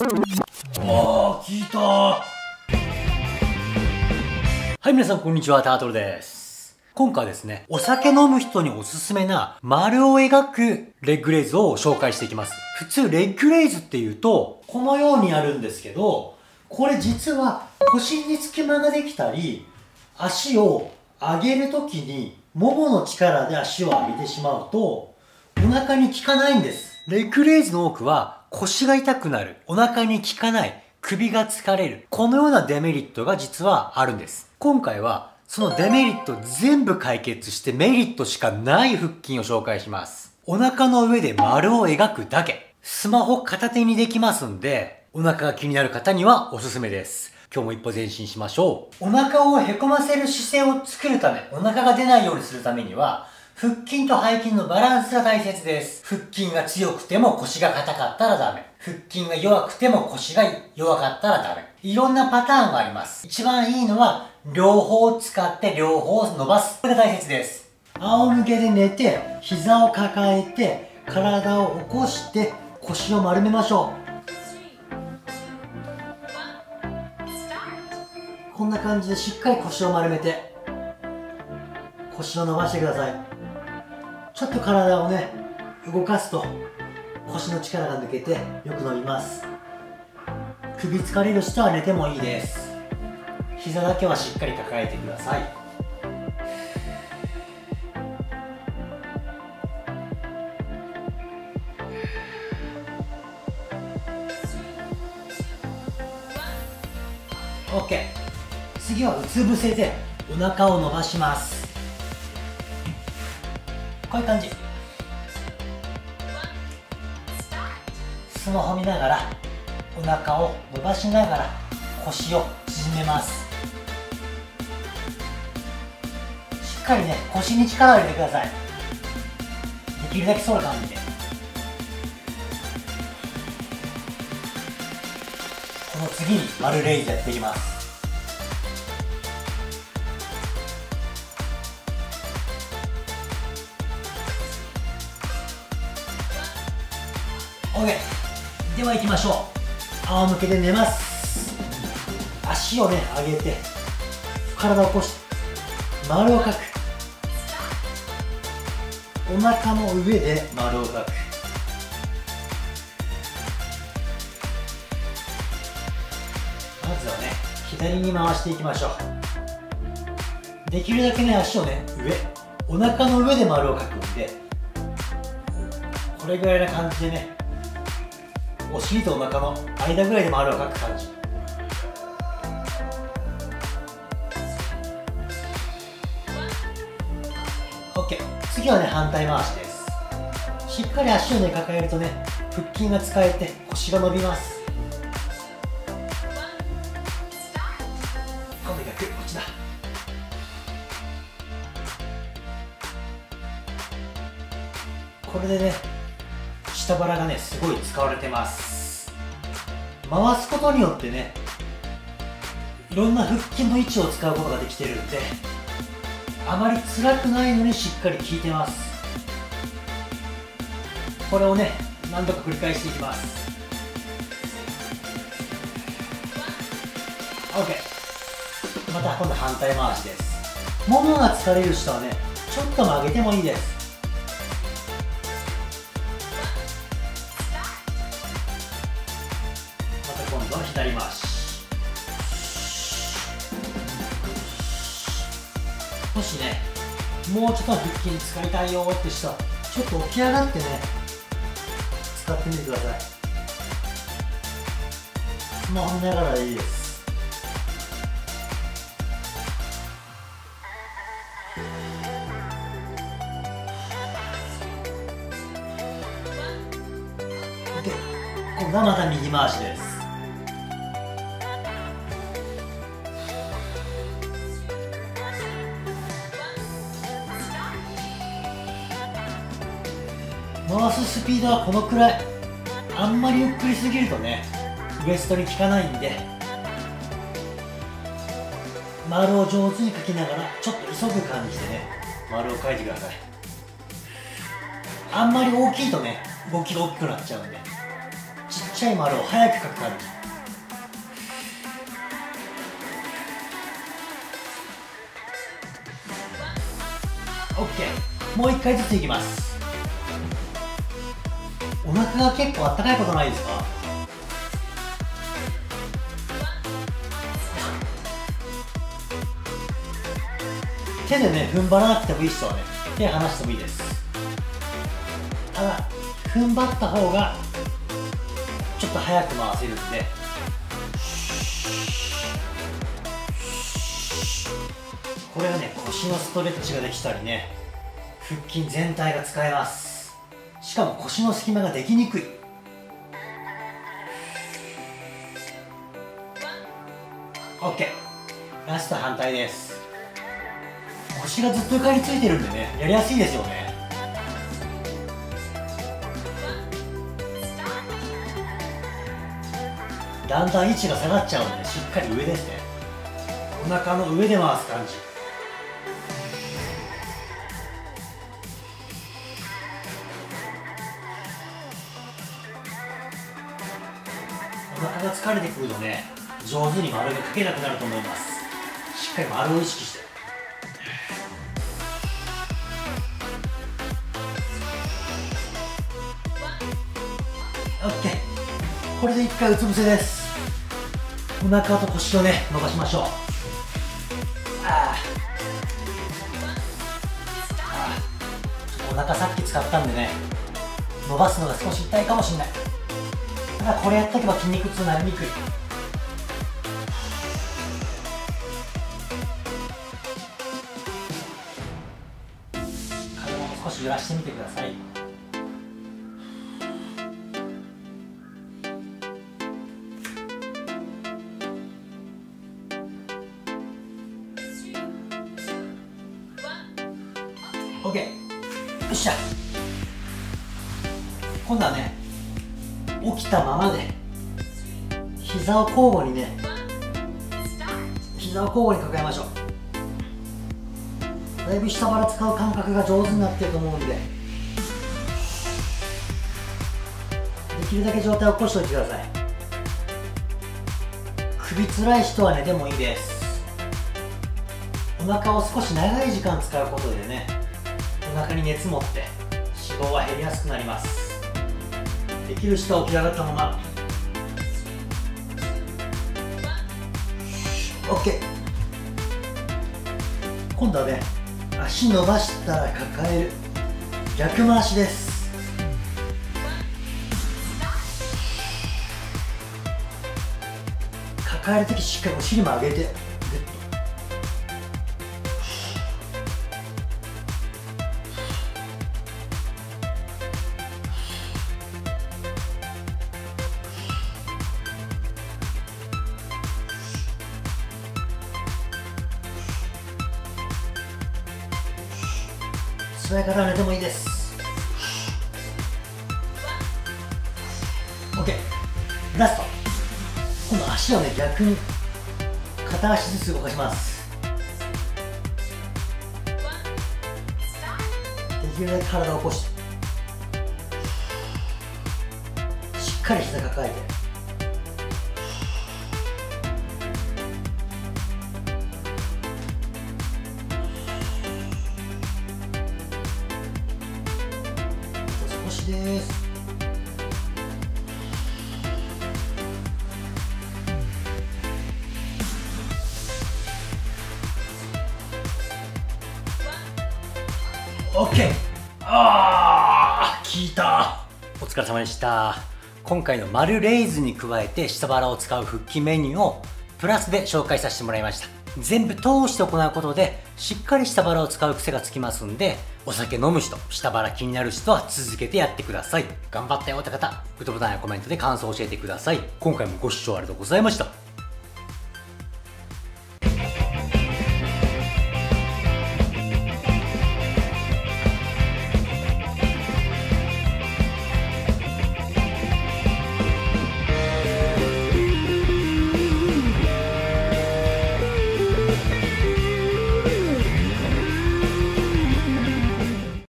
あー、聞いたはい、皆さんこんにちは、タートルです。今回はですね、お酒飲む人におすすめな丸を描くレッグレイズを紹介していきます。普通、レッグレイズっていうと、このようにやるんですけど、これ実は腰に隙間ができたり、足を上げるときに、ももの力で足を上げてしまうと、お腹に効かないんです。レッグレイズの多くは腰が痛くなる、お腹に効かない、首が疲れる、このようなデメリットが実はあるんです。今回はそのデメリット全部解決してメリットしかない腹筋を紹介します。お腹の上で丸を描くだけ。スマホ片手にできますんで、お腹が気になる方にはおすすめです。今日も一歩前進しましょう。お腹をへこませる姿勢を作るため、お腹が出ないようにするためには、腹筋と背筋のバランスが大切です。腹筋が強くても腰が硬かったらダメ。腹筋が弱くても腰が弱かったらダメ。いろんなパターンがあります。一番いいのは、両方使って両方伸ばす。これが大切です。仰向けで寝て、膝を抱えて、体を起こして、腰を丸めましょう。こんな感じでしっかり腰を丸めて、腰を伸ばしてください。ちょっと体をね、動かすと腰の力が抜けてよく伸びます。首疲れる人は寝てもいいです。膝だけはしっかり抱えてください。OK 次はうつ伏せでお腹を伸ばしますこういう感じ。スマホ見ながらお腹を伸ばしながら腰を縮めます。しっかりね腰に力を入れてください。できるだけ反る感じでこの次に丸レイズやっていきます。OK では行きましょう。仰向けで寝ます。足をね上げて体を起こして丸を描く。お腹の上で丸を描く。まずはね左に回していきましょう。できるだけね足をね上お腹の上で丸を描くんでこれぐらいな感じでねお尻とお腹の間ぐらいで丸を描く感じ。OK 次はね反対回しです。しっかり足をね抱えるとね腹筋が使えて腰が伸びます。今度逆こっちだ。これでね下腹がねすごい使われてます。回すことによってねいろんな腹筋の位置を使うことができてるんであまり辛くないのにしっかり効いてます。これをね何度か繰り返していきます。OK また今度反対回しです。ももが疲れる人はねちょっと曲げてもいいです。もしねもうちょっと腹筋使いたいよって人はちょっと起き上がってね使ってみてください。スマホ見ながらでいいです。で今度はまた右回しです回すスピードはこのくらい。あんまりゆっくりすぎるとねウエストに効かないんで。丸を上手に描きながらちょっと急ぐ感じでね丸を描いてください。あんまり大きいとね動きが大きくなっちゃうんで。ちっちゃい丸を早く書く感じ。OK もう一回ずついきます。お腹が結構あったかいことないですか？手でね踏ん張らなくてもいい人はね。手離してもいいです。ただ踏ん張った方がちょっと早く回せるんで。これはね腰のストレッチができたりね腹筋全体が使えます。しかも腰の隙間ができにくい。OK ラスト反対です。腰がずっと床についてるんでねやりやすいですよね。だんだん位置が下がっちゃうんでしっかり上ですね。お腹の上で回す感じ。お腹が疲れてくるとね上手に丸がかけなくなると思います。しっかり丸を意識して。OK これで一回うつ伏せです。お腹と腰をね伸ばしましょう。ああお腹さっき使ったんでね伸ばすのが少し痛いかもしれない。ただこれやっとけば筋肉痛になりにくい。体を少し揺らしてみてください。OK よっしゃ。今度はね起きたままで膝を交互にね膝を交互に抱えましょう。だいぶ下腹使う感覚が上手になってると思うんでできるだけ状態を起こしておいてください。首つらい人は寝てもいいです。お腹を少し長い時間使うことでねお腹に熱持って脂肪は減りやすくなります。きる人は起き上がったまま。OK 今度はね足伸ばしたら抱える。逆回しです。抱えるときしっかりお尻も上げて。グッと座り方は寝てもいいです OK ラスト今度足をね逆に片足ずつ動かしますできるだけ体を起こしてしっかり膝抱えてですオッケーあー効いた。お疲れ様でした。今回の丸レイズに加えて下腹を使う腹筋メニューをプラスで紹介させてもらいました。全部通して行うことでしっかり下腹を使う癖がつきますんでお酒飲む人下腹気になる人は続けてやってください。頑張ったよって方グッドボタンやコメントで感想を教えてください。今回もご視聴ありがとうございました。